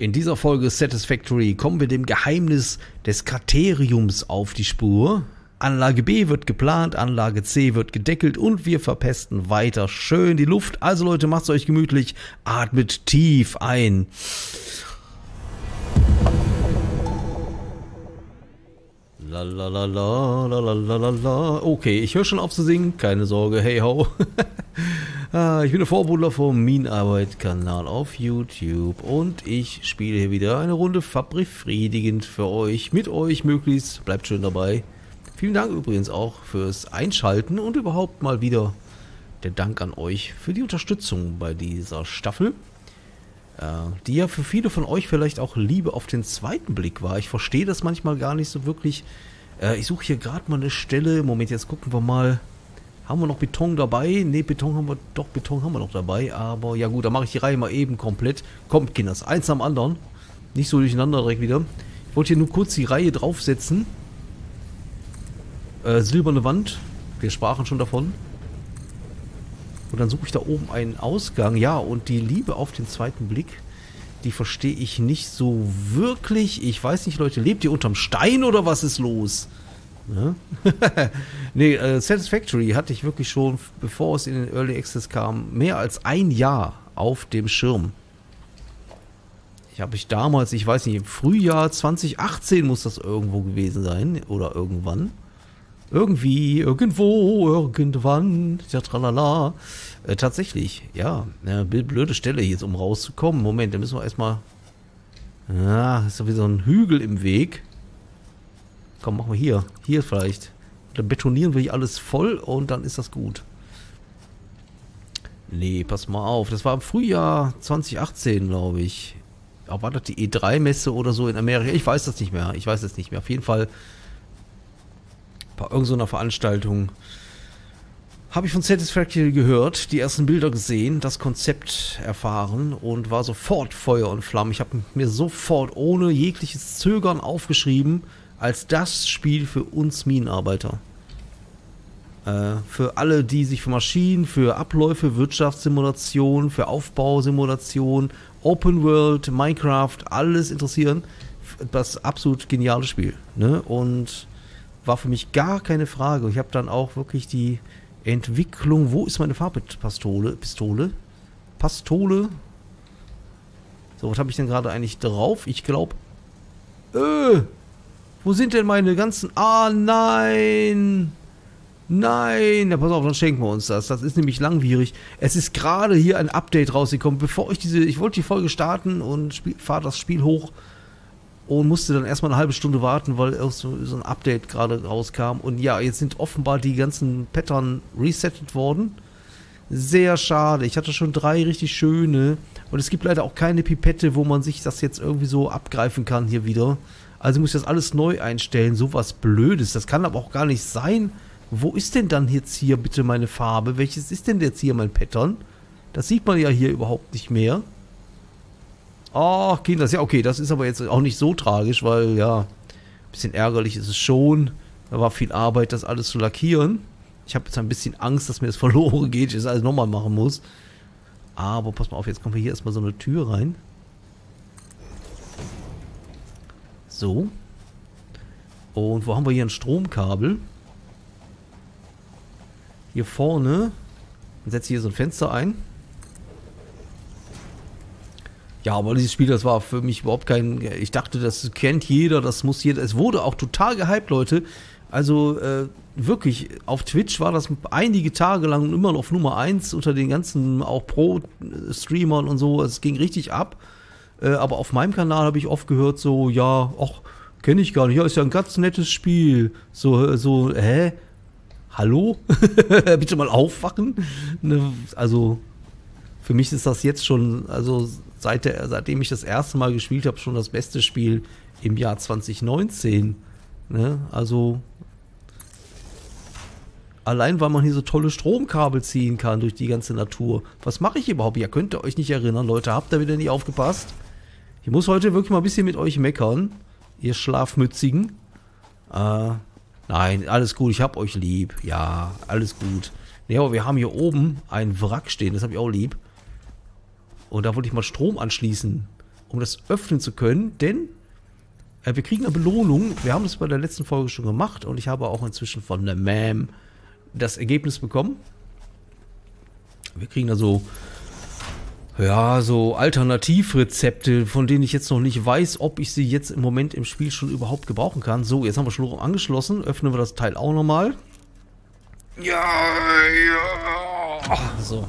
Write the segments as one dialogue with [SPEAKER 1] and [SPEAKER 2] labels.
[SPEAKER 1] In dieser Folge Satisfactory kommen wir dem Geheimnis des Kriteriums auf die Spur. Anlage B wird geplant, Anlage C wird gedeckelt und wir verpesten weiter schön die Luft. Also Leute, macht's euch gemütlich, atmet tief ein. La la la la la la la la. Okay, ich höre schon auf zu singen. Keine Sorge. Hey ho. ah, ich bin der Vorbudler vom Minenarbeit-Kanal auf YouTube und ich spiele hier wieder eine Runde Fabrifriedigend für euch. Mit euch möglichst. Bleibt schön dabei. Vielen Dank übrigens auch fürs Einschalten und überhaupt mal wieder der Dank an euch für die Unterstützung bei dieser Staffel die ja für viele von euch vielleicht auch Liebe auf den zweiten Blick war. Ich verstehe das manchmal gar nicht so wirklich. Äh, ich suche hier gerade mal eine Stelle. Moment, jetzt gucken wir mal. Haben wir noch Beton dabei? Ne, Beton haben wir, doch, Beton haben wir noch dabei. Aber ja gut, dann mache ich die Reihe mal eben komplett. Kommt, Kinders, eins am anderen. Nicht so durcheinander direkt wieder. Ich wollte hier nur kurz die Reihe draufsetzen. Äh, silberne Wand. Wir sprachen schon davon. Und dann suche ich da oben einen Ausgang. Ja, und die Liebe auf den zweiten Blick, die verstehe ich nicht so wirklich. Ich weiß nicht, Leute, lebt ihr unterm Stein oder was ist los? Ne? nee, äh, Satisfactory hatte ich wirklich schon, bevor es in den Early Access kam, mehr als ein Jahr auf dem Schirm. Ich habe ich damals, ich weiß nicht, im Frühjahr 2018 muss das irgendwo gewesen sein oder irgendwann. Irgendwie, irgendwo, irgendwann, ja tralala. Äh, tatsächlich, ja, eine blöde Stelle hier, um rauszukommen. Moment, da müssen wir erstmal. Ja, ist doch wie so ein Hügel im Weg. Komm, machen wir hier. Hier vielleicht. Dann betonieren wir hier alles voll und dann ist das gut. Nee, pass mal auf. Das war im Frühjahr 2018, glaube ich. Auch war das die E3-Messe oder so in Amerika? Ich weiß das nicht mehr. Ich weiß es nicht mehr. Auf jeden Fall bei irgendeiner Veranstaltung habe ich von Satisfactory gehört, die ersten Bilder gesehen, das Konzept erfahren und war sofort Feuer und Flamme. Ich habe mir sofort ohne jegliches Zögern aufgeschrieben, als das Spiel für uns Minenarbeiter. Äh, für alle, die sich für Maschinen, für Abläufe, Wirtschaftssimulation, für Aufbausimulation, Open World, Minecraft, alles interessieren. Das absolut geniale Spiel. Ne? Und war für mich gar keine Frage. Ich habe dann auch wirklich die Entwicklung. Wo ist meine Farbpistole? Pistole? Pastole? So, was habe ich denn gerade eigentlich drauf? Ich glaube. Äh, wo sind denn meine ganzen... Ah, nein! Nein! Ja, pass auf, dann schenken wir uns das. Das ist nämlich langwierig. Es ist gerade hier ein Update rausgekommen. Bevor ich diese... Ich wollte die Folge starten und fahre das Spiel hoch und musste dann erstmal eine halbe Stunde warten, weil so, ein Update gerade rauskam. Und ja, jetzt sind offenbar die ganzen Pattern resettet worden. Sehr schade. Ich hatte schon drei richtig schöne. Und es gibt leider auch keine Pipette, wo man sich das jetzt irgendwie so abgreifen kann hier wieder. Also muss ich das alles neu einstellen. So was Blödes. Das kann aber auch gar nicht sein. Wo ist denn dann jetzt hier bitte meine Farbe? Welches ist denn jetzt hier mein Pattern? Das sieht man ja hier überhaupt nicht mehr. Oh, Kinder, ja okay, das ist aber jetzt auch nicht so tragisch, weil ja, ein bisschen ärgerlich ist es schon. Da war viel Arbeit, das alles zu lackieren. Ich habe jetzt ein bisschen Angst, dass mir das verloren geht, ich das alles nochmal machen muss. Aber pass mal auf, jetzt kommen wir hier erstmal so eine Tür rein. So. Und wo haben wir hier ein Stromkabel? Hier vorne. Dann setze ich hier so ein Fenster ein. Ja, aber dieses Spiel, das war für mich überhaupt kein. Ich dachte, das kennt jeder, das muss jeder. Es wurde auch total gehypt, Leute. Also äh, wirklich, auf Twitch war das einige Tage lang immer noch Nummer 1 unter den ganzen auch Pro-Streamern und so. Es ging richtig ab. Äh, aber auf meinem Kanal habe ich oft gehört, so, ja, ach, kenne ich gar nicht. Ja, ist ja ein ganz nettes Spiel. So, so, hä? Hallo? Bitte mal aufwachen? Ne, also, für mich ist das jetzt schon, also seit der, seitdem ich das erste Mal gespielt habe, schon das beste Spiel im Jahr 2019. Ne? Also allein weil man hier so tolle Stromkabel ziehen kann durch die ganze Natur. Was mache ich überhaupt? Ihr könnt ihr euch nicht erinnern, Leute. Habt ihr wieder nicht aufgepasst? Ich muss heute wirklich mal ein bisschen mit euch meckern. Ihr Schlafmützigen. Äh, nein, alles gut. Ich hab euch lieb. Ja, alles gut. Ne, aber wir haben hier oben ein Wrack stehen. Das hab ich auch lieb. Und da wollte ich mal Strom anschließen. um das öffnen zu können, denn äh, wir kriegen eine Belohnung. Wir haben das bei der letzten Folge schon gemacht und ich habe auch inzwischen von der Mam das Ergebnis bekommen. Wir kriegen also ja, so Alternativrezepte, von denen ich jetzt noch nicht weiß, ob ich sie jetzt im Moment im Spiel schon überhaupt gebrauchen kann. So, jetzt haben wir schon angeschlossen. Öffnen wir das Teil auch nochmal. Ja, ja. So.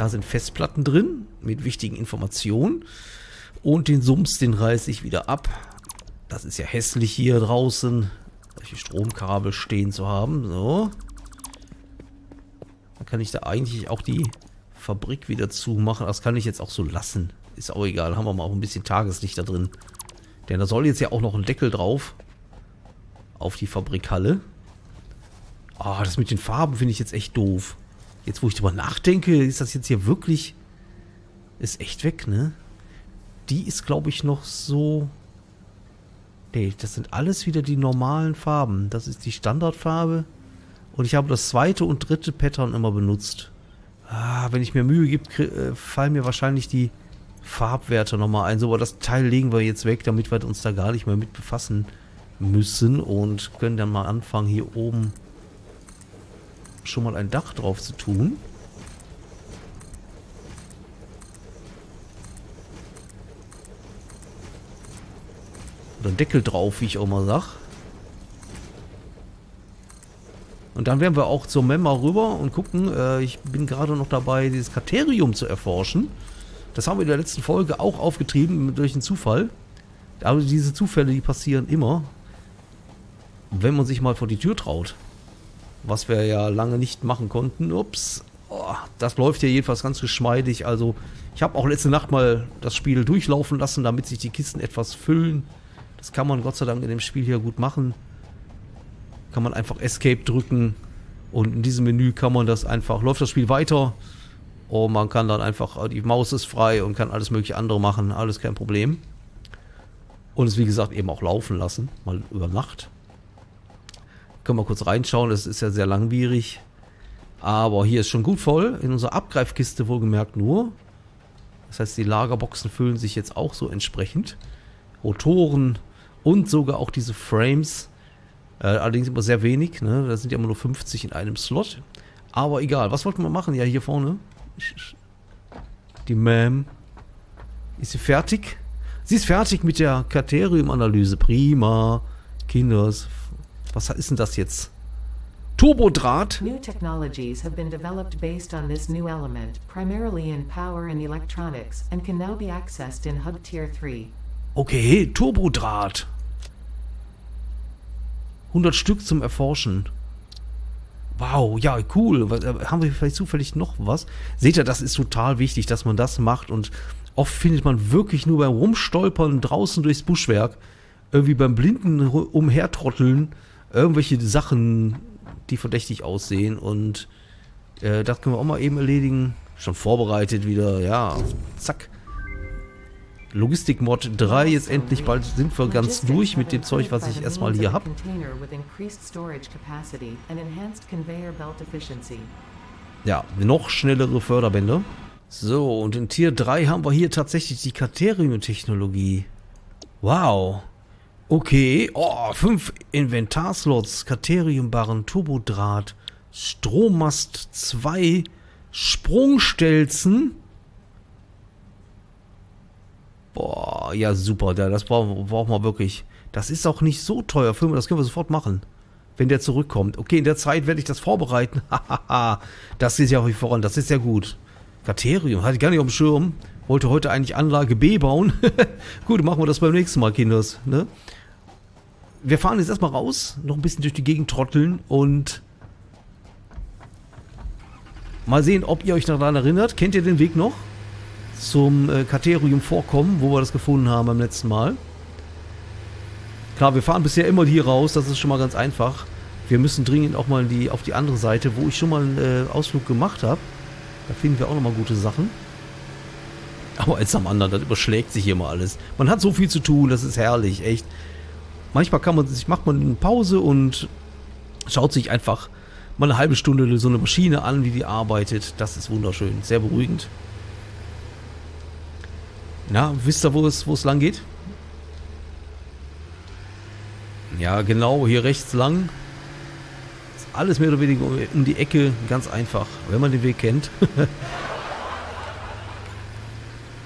[SPEAKER 1] Da sind Festplatten drin mit wichtigen Informationen. Und den Sums, den reiße ich wieder ab. Das ist ja hässlich hier draußen, solche Stromkabel stehen zu haben. So. Dann kann ich da eigentlich auch die Fabrik wieder zumachen. Das kann ich jetzt auch so lassen. Ist auch egal. Haben wir mal auch ein bisschen Tageslicht da drin. Denn da soll jetzt ja auch noch ein Deckel drauf. Auf die Fabrikhalle. Ah, das mit den Farben finde ich jetzt echt doof. Jetzt, wo ich drüber nachdenke, ist das jetzt hier wirklich... Ist echt weg, ne? Die ist, glaube ich, noch so... Nee, das sind alles wieder die normalen Farben. Das ist die Standardfarbe. Und ich habe das zweite und dritte Pattern immer benutzt. Ah, wenn ich mir Mühe gebe, äh, fallen mir wahrscheinlich die Farbwerte nochmal ein. So, aber das Teil legen wir jetzt weg, damit wir uns da gar nicht mehr mit befassen müssen. Und können dann mal anfangen, hier oben schon mal ein Dach drauf zu tun. Oder Deckel drauf, wie ich auch mal sag. Und dann werden wir auch zur Memma rüber und gucken. Äh, ich bin gerade noch dabei, dieses Katerium zu erforschen. Das haben wir in der letzten Folge auch aufgetrieben durch einen Zufall. Aber diese Zufälle, die passieren immer, wenn man sich mal vor die Tür traut. Was wir ja lange nicht machen konnten. Ups. Oh, das läuft ja jedenfalls ganz geschmeidig. Also ich habe auch letzte Nacht mal das Spiel durchlaufen lassen, damit sich die Kisten etwas füllen. Das kann man Gott sei Dank in dem Spiel hier gut machen. Kann man einfach Escape drücken und in diesem Menü kann man das einfach, läuft das Spiel weiter und man kann dann einfach, die Maus ist frei und kann alles mögliche andere machen, alles kein Problem. Und es wie gesagt eben auch laufen lassen, mal über Nacht. Können wir kurz reinschauen, das ist ja sehr langwierig. Aber hier ist schon gut voll, in unserer Abgreifkiste wohlgemerkt nur. Das heißt, die Lagerboxen füllen sich jetzt auch so entsprechend. Rotoren und sogar auch diese Frames. Äh, allerdings immer sehr wenig, ne? Da sind ja immer nur 50 in einem Slot. Aber egal, was wollten wir machen? Ja, hier vorne. Die Ma'am. Ist sie fertig? Sie ist fertig mit der Katerium-Analyse. Prima. Kinders. Was ist denn das jetzt? Turbodraht.
[SPEAKER 2] New technologies have been developed based on this new element, primarily in power and electronics, and can now be accessed in Hub Tier 3.
[SPEAKER 1] Okay, Turbodraht. 100 Stück zum Erforschen. Wow, ja, cool. Äh, haben wir vielleicht zufällig noch was? Seht ihr, das ist total wichtig, dass man das macht. Und oft findet man wirklich nur beim Rumstolpern draußen durchs Buschwerk, irgendwie beim blinden Umhertrotteln, irgendwelche Sachen, die verdächtig aussehen. Und äh, das können wir auch mal eben erledigen. Schon vorbereitet wieder, ja, zack. Logistik-Mod 3 jetzt endlich bald sind wir ganz durch mit dem Zeug, was ich erstmal hier habe. Ja, noch schnellere Förderbänder. So, und in Tier 3 haben wir hier tatsächlich die Katerium-Technologie. Wow. Okay, oh, 5 Inventarslots, Kateriumbarren, Turbodraht, Strommast 2, Sprungstelzen, Boah, ja super, das brauchen, brauchen wir wirklich. Das ist auch nicht so teuer, Film, das können wir sofort machen. Wenn der zurückkommt. Okay, in der Zeit werde ich das vorbereiten. Hahaha, das ist ja auch voran, das ist ja gut. Katerium, hatte ich gar nicht auf dem Schirm. Wollte heute eigentlich Anlage B bauen. gut, machen wir das beim nächsten Mal, Kinders. Ne? Wir fahren jetzt erstmal raus, noch ein bisschen durch die Gegend trotteln und mal sehen, ob ihr euch daran erinnert. Kennt ihr den Weg noch? zum äh, Katerium-Vorkommen, wo wir das gefunden haben beim letzten Mal. Klar, wir fahren bisher immer hier raus, das ist schon mal ganz einfach. Wir müssen dringend auch mal die, auf die andere Seite, wo ich schon mal einen äh, Ausflug gemacht habe. Da finden wir auch nochmal gute Sachen. Aber als am anderen, das überschlägt sich hier mal alles. Man hat so viel zu tun, das ist herrlich, echt. Manchmal kann man sich, macht man eine Pause und schaut sich einfach mal eine halbe Stunde so eine Maschine an, wie die arbeitet. Das ist wunderschön, sehr beruhigend. Na, wisst ihr, wo es, wo es lang geht? Ja, genau, hier rechts lang. Ist alles mehr oder weniger um, um die Ecke, ganz einfach, wenn man den Weg kennt.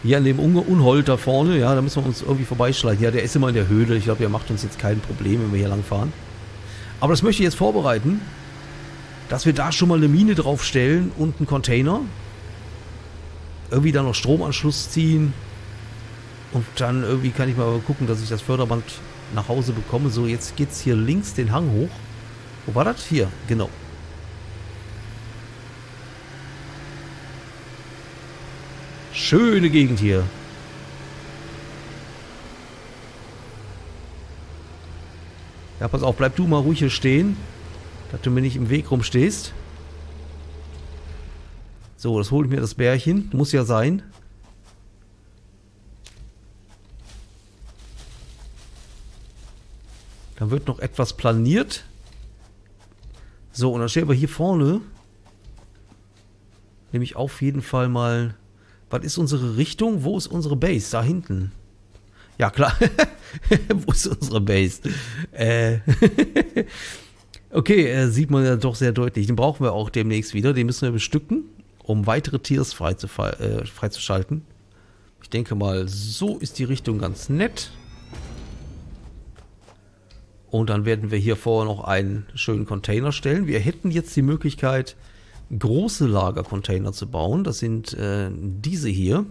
[SPEAKER 1] hier an dem Un Unhold da vorne, ja, da müssen wir uns irgendwie vorbeischleichen. Ja, der ist immer in der Höhle. Ich glaube, der macht uns jetzt kein Problem, wenn wir hier lang fahren. Aber das möchte ich jetzt vorbereiten, dass wir da schon mal eine Mine draufstellen und einen Container. Irgendwie da noch Stromanschluss ziehen. Und dann irgendwie kann ich mal gucken, dass ich das Förderband nach Hause bekomme. So, jetzt geht es hier links den Hang hoch. Wo war das? Hier, genau. Schöne Gegend hier. Ja, pass auf, bleib du mal ruhig hier stehen. Dass du mir nicht im Weg rumstehst. So, das holt mir das Bärchen. Muss ja sein. Dann wird noch etwas planiert. So, und dann stellen wir hier vorne nämlich auf jeden Fall mal... Was ist unsere Richtung? Wo ist unsere Base? Da hinten. Ja, klar. Wo ist unsere Base? Äh okay, äh, sieht man ja doch sehr deutlich. Den brauchen wir auch demnächst wieder. Den müssen wir bestücken, um weitere Tiers freizuschalten. Äh, frei ich denke mal, so ist die Richtung ganz nett. Und dann werden wir hier vorher noch einen schönen Container stellen. Wir hätten jetzt die Möglichkeit, große Lagercontainer zu bauen. Das sind äh, diese hier.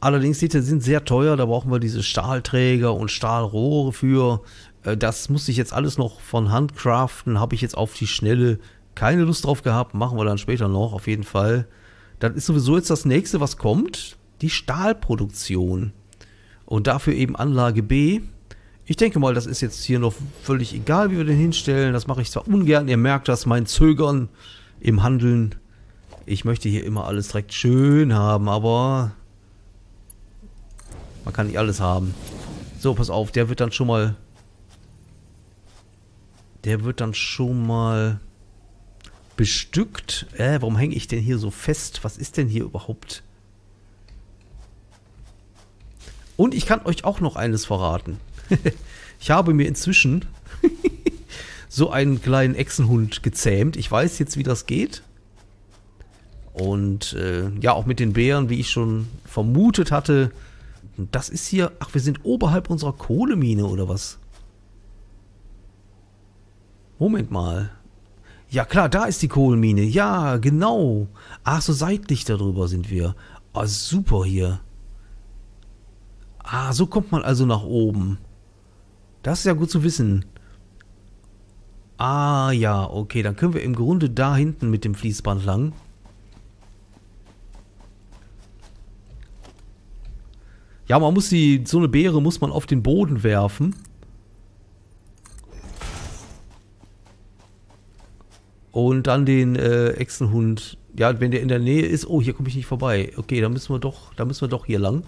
[SPEAKER 1] Allerdings die sind sehr teuer, da brauchen wir diese Stahlträger und Stahlrohre für. Äh, das muss ich jetzt alles noch von Hand craften, habe ich jetzt auf die Schnelle keine Lust drauf gehabt, machen wir dann später noch, auf jeden Fall. Dann ist sowieso jetzt das nächste, was kommt, die Stahlproduktion. Und dafür eben Anlage B. Ich denke mal, das ist jetzt hier noch völlig egal, wie wir den hinstellen. Das mache ich zwar ungern, ihr merkt das, mein Zögern im Handeln. Ich möchte hier immer alles direkt schön haben, aber man kann nicht alles haben. So, pass auf, der wird dann schon mal... Der wird dann schon mal bestückt. Äh, warum hänge ich denn hier so fest? Was ist denn hier überhaupt? Und ich kann euch auch noch eines verraten. ich habe mir inzwischen so einen kleinen Echsenhund gezähmt. Ich weiß jetzt, wie das geht. Und äh, ja, auch mit den Bären, wie ich schon vermutet hatte. Das ist hier... Ach, wir sind oberhalb unserer Kohlemine, oder was? Moment mal. Ja klar, da ist die Kohlenmine. Ja, genau. Ach, so seitlich darüber sind wir. Ah, super hier. Ah, so kommt man also nach oben. Das ist ja gut zu wissen. Ah, ja, okay. Dann können wir im Grunde da hinten mit dem Fließband lang. Ja, man muss die, so eine Beere muss man auf den Boden werfen. Und dann den äh, Echsenhund. Ja, wenn der in der Nähe ist. Oh, hier komme ich nicht vorbei. Okay, dann müssen wir doch, da müssen wir doch hier lang.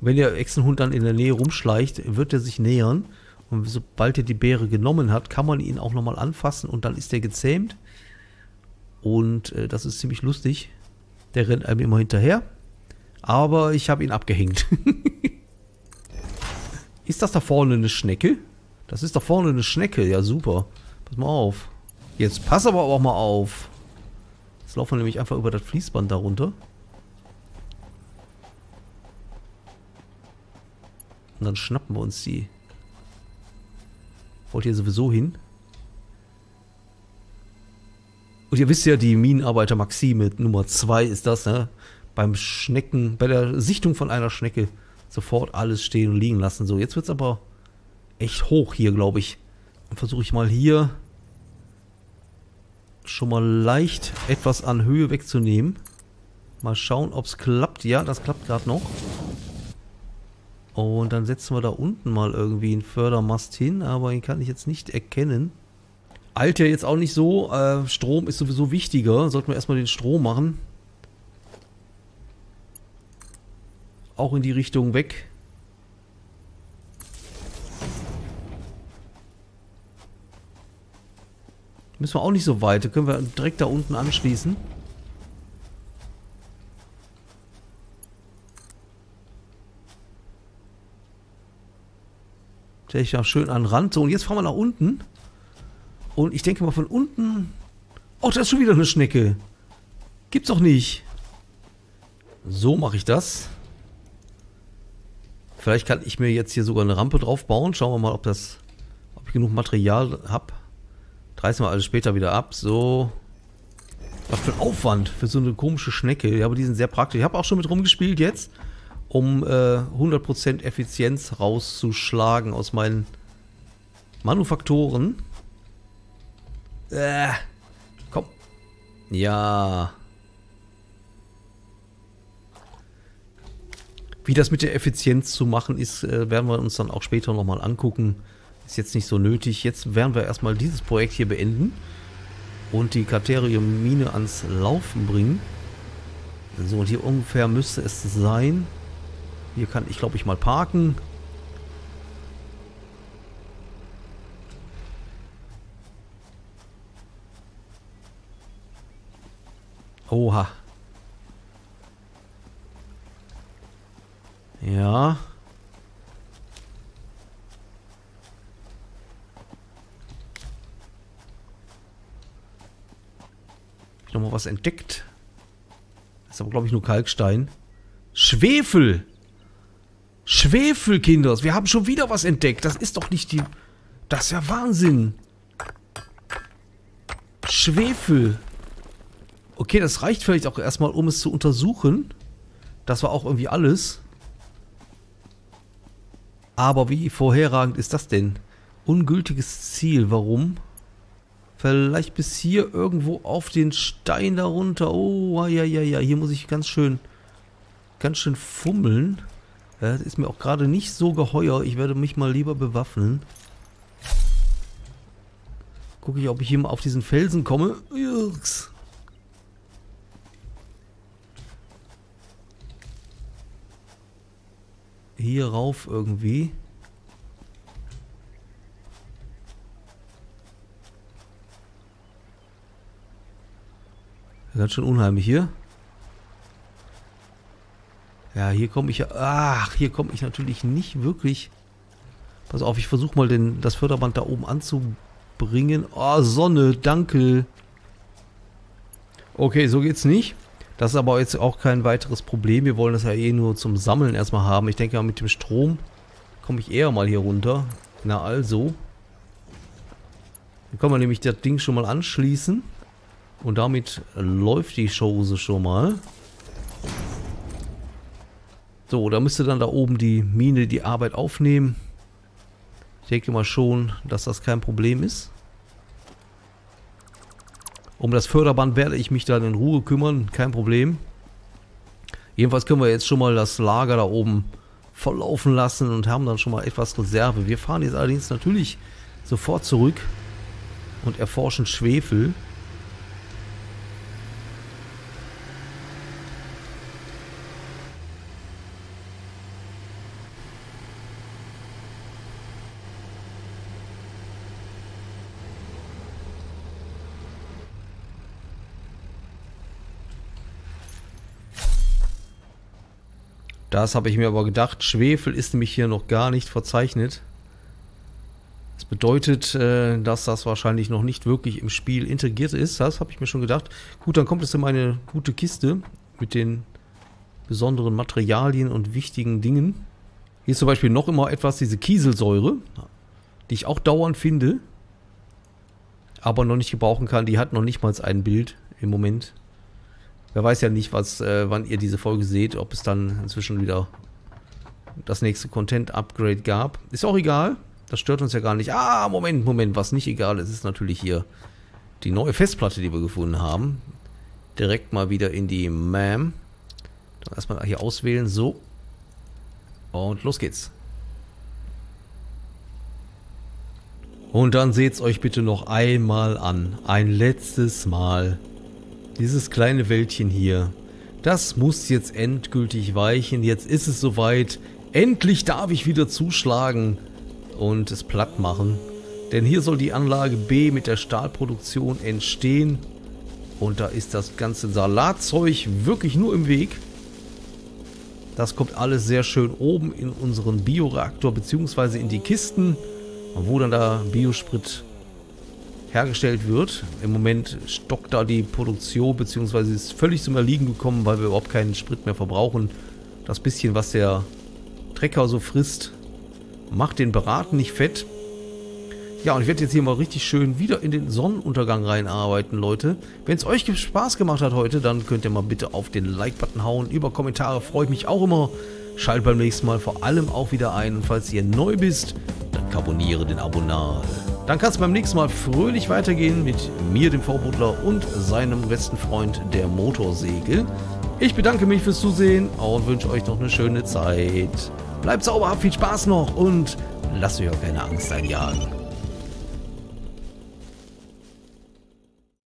[SPEAKER 1] Wenn der Echsenhund dann in der Nähe rumschleicht, wird er sich nähern. Und sobald er die Beere genommen hat, kann man ihn auch nochmal anfassen und dann ist er gezähmt. Und äh, das ist ziemlich lustig. Der rennt einem immer hinterher. Aber ich habe ihn abgehängt. ist das da vorne eine Schnecke? Das ist da vorne eine Schnecke. Ja, super. Pass mal auf. Jetzt pass aber auch mal auf. Jetzt laufen wir nämlich einfach über das Fließband darunter. Und dann schnappen wir uns die. Wollt ihr sowieso hin? Und ihr wisst ja, die Minenarbeiter Maxime Nummer 2 ist das, ne? Beim Schnecken, bei der Sichtung von einer Schnecke sofort alles stehen und liegen lassen. So, jetzt wird es aber echt hoch hier, glaube ich. Dann versuche ich mal hier schon mal leicht etwas an Höhe wegzunehmen. Mal schauen, ob es klappt. Ja, das klappt gerade noch. Und dann setzen wir da unten mal irgendwie einen Fördermast hin, aber ihn kann ich jetzt nicht erkennen. Eilt ja jetzt auch nicht so. Äh, Strom ist sowieso wichtiger. Sollten wir erstmal den Strom machen. Auch in die Richtung weg. Müssen wir auch nicht so weit. Da können wir direkt da unten anschließen. Stelle ich da schön an den Rand. So, und jetzt fahren wir nach unten. Und ich denke mal von unten... Oh, da ist schon wieder eine Schnecke. Gibt's doch nicht. So mache ich das. Vielleicht kann ich mir jetzt hier sogar eine Rampe drauf bauen. Schauen wir mal, ob das, ob ich genug Material habe. Reißen wir alles später wieder ab. So. Was für ein Aufwand für so eine komische Schnecke. Ja, aber die sind sehr praktisch. Ich habe auch schon mit rumgespielt jetzt, um äh, 100% Effizienz rauszuschlagen aus meinen Manufaktoren. Äh, komm. Ja. Wie das mit der Effizienz zu machen ist, äh, werden wir uns dann auch später nochmal angucken. Ist jetzt nicht so nötig. Jetzt werden wir erstmal dieses Projekt hier beenden und die Katerium-Mine ans Laufen bringen. So, und hier ungefähr müsste es sein. Hier kann ich, glaube ich, mal parken. Oha. Ja. Nochmal was entdeckt. Das ist aber, glaube ich, nur Kalkstein. Schwefel! Schwefel, Kinders! Wir haben schon wieder was entdeckt. Das ist doch nicht die... Das ist ja Wahnsinn. Schwefel. Okay, das reicht vielleicht auch erstmal, um es zu untersuchen. Das war auch irgendwie alles. Aber wie vorherragend ist das denn? Ungültiges Ziel. Warum? Vielleicht bis hier irgendwo auf den Stein darunter. Oh, ja, ja, ja. Hier muss ich ganz schön, ganz schön fummeln. Das ist mir auch gerade nicht so geheuer. Ich werde mich mal lieber bewaffnen. Gucke ich, ob ich hier mal auf diesen Felsen komme. Jux. Hier rauf irgendwie. Ganz schön unheimlich hier. Ja, hier komme ich ja... Ach, hier komme ich natürlich nicht wirklich... Pass auf, ich versuche mal den, das Förderband da oben anzubringen. Oh, Sonne, danke. Okay, so geht's nicht. Das ist aber jetzt auch kein weiteres Problem. Wir wollen das ja eh nur zum Sammeln erstmal haben. Ich denke mal, mit dem Strom komme ich eher mal hier runter. Na also. Dann können wir nämlich das Ding schon mal anschließen. Und damit läuft die Chose schon mal. So, da müsste dann da oben die Mine die Arbeit aufnehmen. Ich denke mal schon, dass das kein Problem ist. Um das Förderband werde ich mich dann in Ruhe kümmern, kein Problem. Jedenfalls können wir jetzt schon mal das Lager da oben volllaufen lassen und haben dann schon mal etwas Reserve. Wir fahren jetzt allerdings natürlich sofort zurück und erforschen Schwefel. Das habe ich mir aber gedacht. Schwefel ist nämlich hier noch gar nicht verzeichnet. Das bedeutet, äh, dass das wahrscheinlich noch nicht wirklich im Spiel integriert ist. Das habe ich mir schon gedacht. Gut, dann kommt es in meine gute Kiste mit den besonderen Materialien und wichtigen Dingen. Hier ist zum Beispiel noch immer etwas, diese Kieselsäure, die ich auch dauernd finde, aber noch nicht gebrauchen kann. Die hat noch nicht mal ein Bild im Moment. Wer weiß ja nicht, was, äh, wann ihr diese Folge seht, ob es dann inzwischen wieder das nächste Content-Upgrade gab. Ist auch egal. Das stört uns ja gar nicht. Ah, Moment, Moment, was nicht egal ist, ist natürlich hier die neue Festplatte, die wir gefunden haben. Direkt mal wieder in die MAM. Dann erstmal hier auswählen. So. Und los geht's. Und dann seht's euch bitte noch einmal an. Ein letztes Mal. Dieses kleine Wäldchen hier, das muss jetzt endgültig weichen. Jetzt ist es soweit. Endlich darf ich wieder zuschlagen und es platt machen. Denn hier soll die Anlage B mit der Stahlproduktion entstehen. Und da ist das ganze Salatzeug wirklich nur im Weg. Das kommt alles sehr schön oben in unseren Bioreaktor beziehungsweise in die Kisten, wo dann da Biosprit hergestellt wird. Im Moment stockt da die Produktion beziehungsweise ist völlig zum Erliegen gekommen, weil wir überhaupt keinen Sprit mehr verbrauchen. Das bisschen, was der Trecker so frisst, macht den Beraten nicht fett. Ja, und ich werde jetzt hier mal richtig schön wieder in den Sonnenuntergang reinarbeiten, Leute. Wenn es euch Spaß gemacht hat heute, dann könnt ihr mal bitte auf den Like-Button hauen. Über Kommentare freue ich mich auch immer. Schalt beim nächsten Mal vor allem auch wieder ein. Und falls ihr neu bist, dann abonniere den Abonnal. Dann kann es beim nächsten Mal fröhlich weitergehen mit mir, dem Vorbutler und seinem besten Freund, der Motorsäge. Ich bedanke mich fürs Zusehen und wünsche euch noch eine schöne Zeit. Bleibt sauber, habt viel Spaß noch und lasst euch auch keine Angst einjagen.